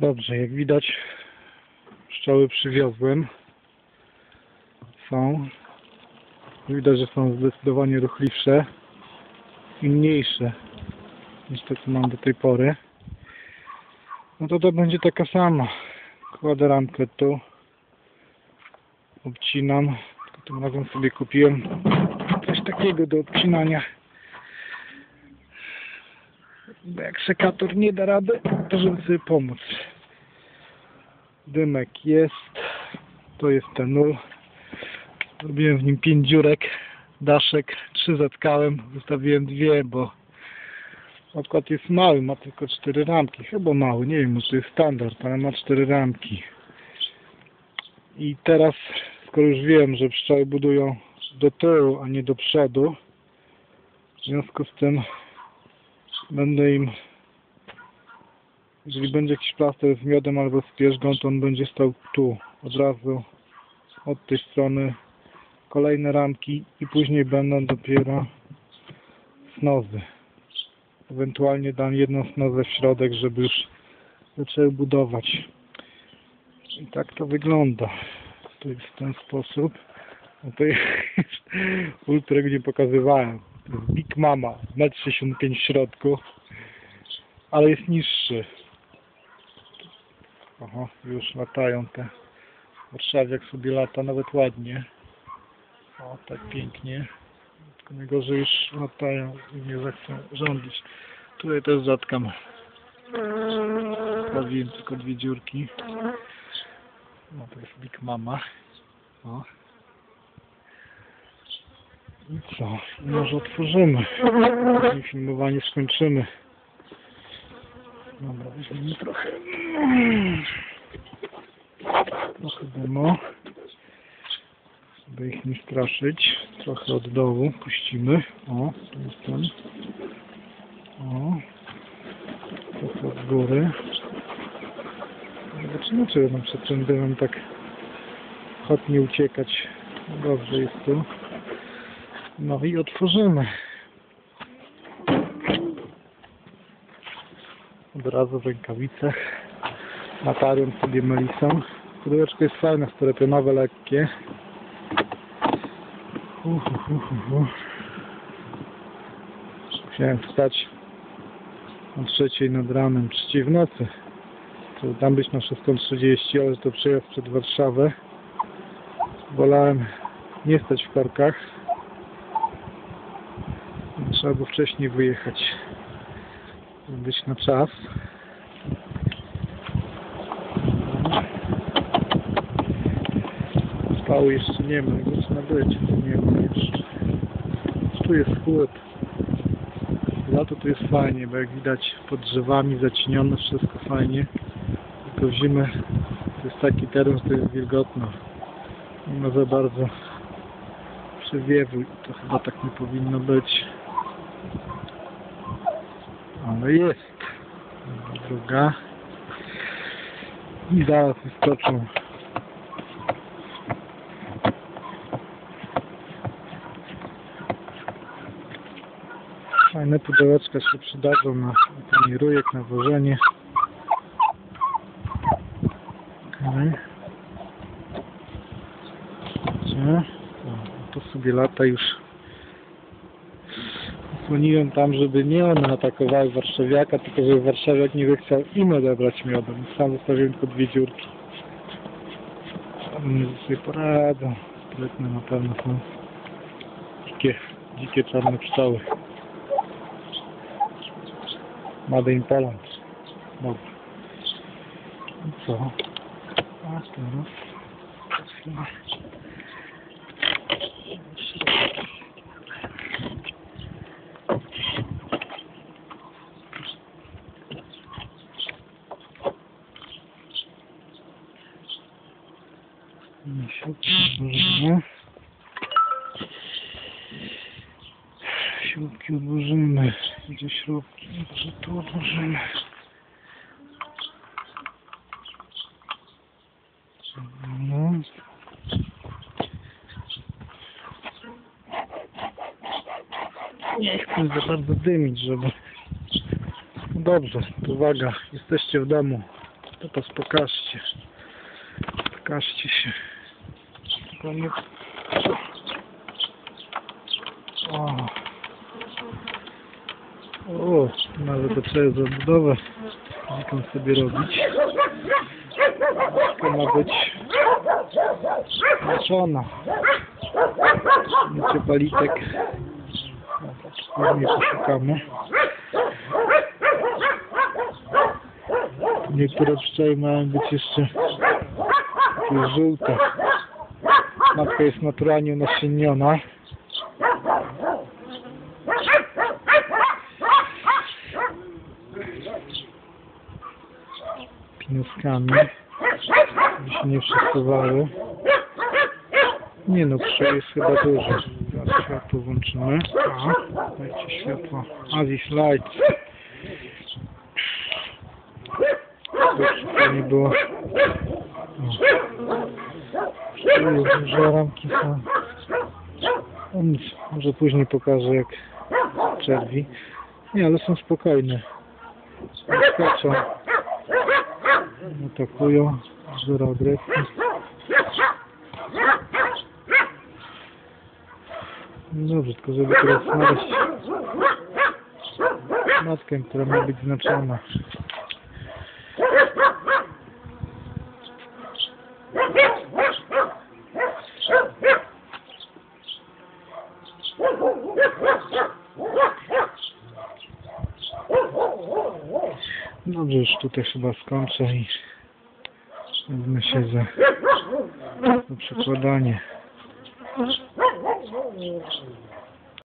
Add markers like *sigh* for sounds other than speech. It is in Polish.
Dobrze, jak widać pszczoły przywiozłem. Są. Widać, że są zdecydowanie ruchliwsze i mniejsze niż te, co mam do tej pory. No to to będzie taka sama. Kładę ramkę tu. Obcinam. Tym razem sobie kupiłem coś takiego do obcinania. Bo jak sekator nie da rady, to żeby sobie pomóc. Dymek jest. To jest ten nul. Zrobiłem w nim pięć dziurek, daszek, trzy zatkałem, zostawiłem dwie, bo Odkład jest mały, ma tylko cztery ramki. Chyba mały, nie wiem, może to jest standard, ale ma cztery ramki. I teraz, skoro już wiem, że pszczoły budują do tyłu, a nie do przodu, w związku z tym będę im, jeżeli będzie jakiś plaster z miodem albo z pierzgą, to on będzie stał tu, od razu od tej strony kolejne ramki i później będą dopiero snozy. Ewentualnie dam jedną snozę w środek, żeby już zaczęły budować. I tak to wygląda. To jest w ten sposób. No to jest ul, którego nie pokazywałem. Big Mama, 1,65 m w środku, ale jest niższy. Oho, już latają te. Warszawiak sobie lata nawet ładnie. O, tak pięknie. Tylko najgorzej już latają i nie zechcą rządzić. Tutaj też zatkam. Sprawiłem tylko dwie dziurki. No to jest Big Mama. O. I co? I może otworzymy. Później filmowanie skończymy. Dobra, weźmiemy trochę. Trochę demo żeby ich nie straszyć. Trochę od dołu puścimy. O, tu jest ten. O. Trochę od góry. Zobaczymy, czy będą przed tym dymem tak ochotnie uciekać. Dobrze jest tu. No i otworzymy. Od razu w rękawicach. Natarłem sobie melisą. Pudełeczko jest fajne, styropianowe, lekkie. Musiałem wstać o trzeciej nad ranem, trzeciej w nocy. To tam być na 6.30, ale to przejazd przed Warszawę. Wolałem nie stać w korkach. Trzeba było wcześniej wyjechać, być na czas. Spały jeszcze nie ma, zaczyna być, nie ma jeszcze. Tu jest chłód. Lato tu jest fajnie, bo jak widać pod drzewami zacienione wszystko fajnie. Tylko w zimę to jest taki teren, że to jest wilgotno. Nie ma za bardzo przewiewu to chyba tak nie powinno być. Ale jest. Druga. I zaraz wyskoczą Fajne pudełeczka się przydadzą na ten rujek, na wożenie. Okay. To sobie lata już dzwoniłem tam, żeby nie one atakowały warszawiaka, tylko żeby warszawiak nie zechciał im odebrać. Więc sam zostawiłem tylko dwie dziurki. One sobie poradzą. Sprytne na pewno są. Dzikie, dzikie czarne pszczoły. Made in Poland. Dobra. Co? A teraz... Chwila. Śrubki odłożymy. Śrubki odłożymy. Gdzie śrubki? Może tu odłożymy. No. Nie chcę za bardzo dymić, żeby... No Dobrze, uwaga, jesteście w domu. To pas pokażcie. Pokażcie się. Tylko nie... O. O, nawet to trzeba zabudowę dziką sobie robić. To ma być leczona. Mycie palitek. Później poszukamy. Niektóre pszczoły mają być jeszcze żółte. Matka jest naturalnie unasienniona. Pinuskami. Żeby się nie przesuwały. Nie no, pszczół jest chyba duży. Zaraz światło włączymy. A, dajcie światło. Avis Lights. To nie było. O. Duże ramki są. No może później pokażę jak czerwi. Nie, ale są spokojne. Skaczą. Atakują. Zero agresji. No dobrze, tylko żeby teraz znaleźć matkę, która ma być znaczona. Dobrze, już tutaj chyba skończę i wezmę się za, *laughs* za przekładanie.